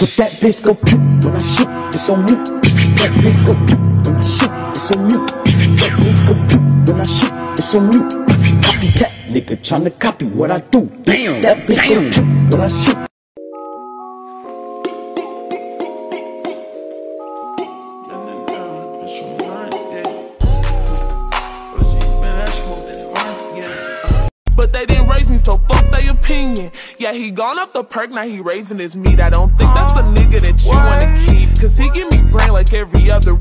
Cause that bitch go pew when I shoot, it's on mute. That bitch go pew when I shoot, it's on mute. That bitch go pew when I shoot, it's on mute. Copycat nigga tryna copy what I do. Damn, that bitch damn. go pew when I shoot. So fuck their opinion. Yeah, he gone up the perk, now he raising his meat. I don't think that's a nigga that you wanna keep. Cause he give me brain like every other.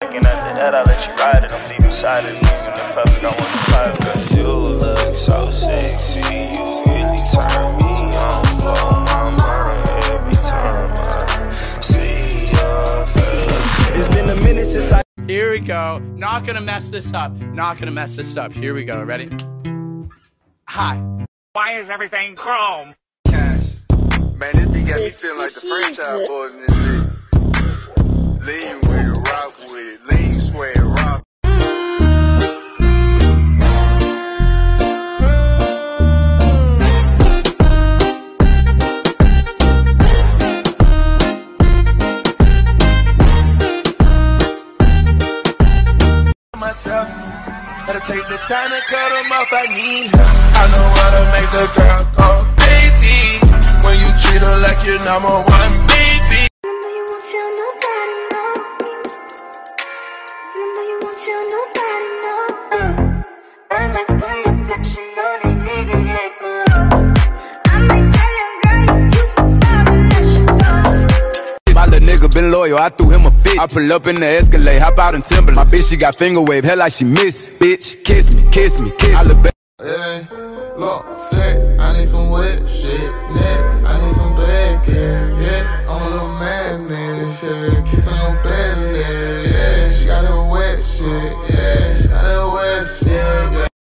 Looking at the head, I let you ride it. I'm leaving side of losing the public. I want we go. Not gonna mess this up. Not gonna mess this up. Here we go. Ready? Hi. Why is everything chrome? Man, this beat got me feeling like the Franchize Boyz in this bitch. Lean with it, rock with it, lean, Gotta take the time to cut them off, I need help. I know how to make the girl go crazy. When you treat her like your number one loyal, I threw him a fit. I pull up in the Escalade, hop out in Timberland. My bitch, she got finger wave, hell like she miss. Bitch, kiss me, kiss me, kiss me. I look back. Hey, look, sex, I need some wet shit, neck, I need some bad care,